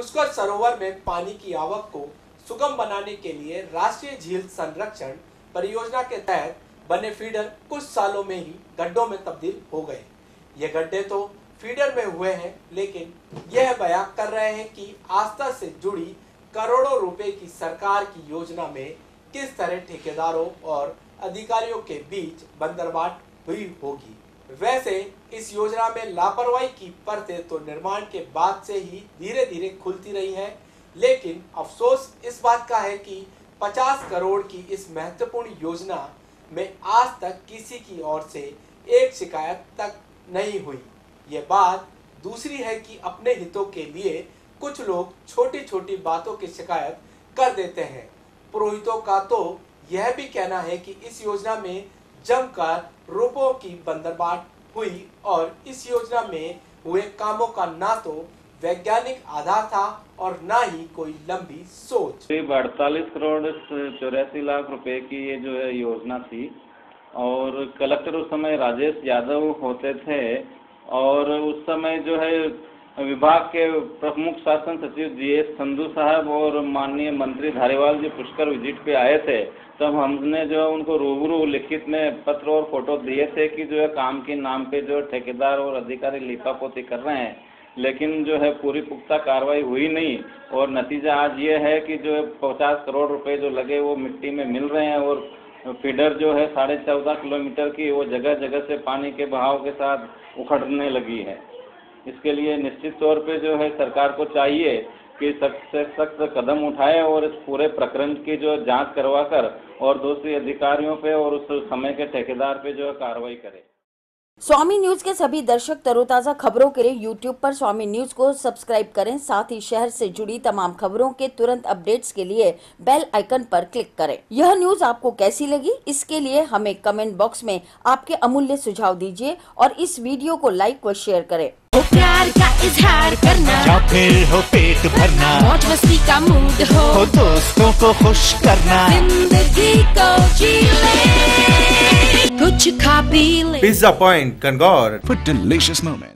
पुष्कर सरोवर में पानी की आवक को सुगम बनाने के लिए राष्ट्रीय झील संरक्षण परियोजना के तहत बने फीडर कुछ सालों में ही गड्ढों में तब्दील हो गए। ये गड्ढे तो फीडर में हुए हैं, लेकिन यह बयां कर रहे हैं कि आस्था से जुड़ी करोड़ों रुपए की सरकार की योजना में किस तरह ठेकेदारों और अधिकारियों के बीच बंदरबाट हुई होगी। वैसे, इस योजना में लापरवाही की परतें तो निर्माण के बाद से ही धीरे धीरे खुलती रही है, लेकिन अफसोस इस बात का है कि 50 करोड़ की इस महत्वपूर्ण योजना में आज तक किसी की ओर से एक शिकायत तक नहीं हुई। ये बात दूसरी है कि अपने हितों के लिए कुछ लोग छोटी छोटी बातों की शिकायत कर देते हैं। पुरोहितों का तो यह भी कहना है कि इस योजना में जमकर रुपयों की बंदरबाट हुई और इस योजना में हुए कामों का ना तो वैज्ञानिक आधार था और न ही कोई लंबी सोच। करीब अड़तालीस करोड़ चौरासी लाख रुपए की ये जो है योजना थी और कलेक्टर उस समय राजेश यादव होते थे और उस समय जो है विभाग के प्रमुख शासन सचिव जी एस संधु साहब और माननीय मंत्री धारीवाल जी पुष्कर विज़िट पे आए थे, तब हमने जो है उनको रूबरू लिखित में पत्र और फ़ोटो दिए थे कि जो है काम के नाम पे जो ठेकेदार और अधिकारी लिपापोती कर रहे हैं, लेकिन जो है पूरी पुख्ता कार्रवाई हुई नहीं और नतीजा आज ये है कि जो है पचास करोड़ रुपए जो लगे वो मिट्टी में मिल रहे हैं और फीडर जो है साढ़े चौदह किलोमीटर की वो जगह जगह से पानी के बहाव के साथ उखड़ने लगी है। इसके लिए निश्चित तौर पे जो है सरकार को चाहिए कि सख्त से सख्त कदम उठाए और इस पूरे प्रकरण की जो जाँच करवा कर और दोषी अधिकारियों पे और उस समय के ठेकेदार पे जो है कार्रवाई करे। स्वामी न्यूज़ के सभी दर्शक तरोताजा खबरों के लिए यूट्यूब पर स्वामी न्यूज़ को सब्सक्राइब करें। साथ ही शहर से जुड़ी तमाम खबरों के तुरंत अपडेट्स के लिए बेल आइकन पर क्लिक करें। यह न्यूज़ आपको कैसी लगी? इसके लिए हमें कमेंट बॉक्स में आपके अमूल्य सुझाव दीजिए और इस वीडियो को लाइक व शेयर करें। हो प्यार का इजहार करना या फिर हो पेट भरना मौज मस्ती का मूड हो हो दोस्तों को खुश करना। ज़िंदगी को जी ले। Put your. Pizza Point, Concord. For delicious moments.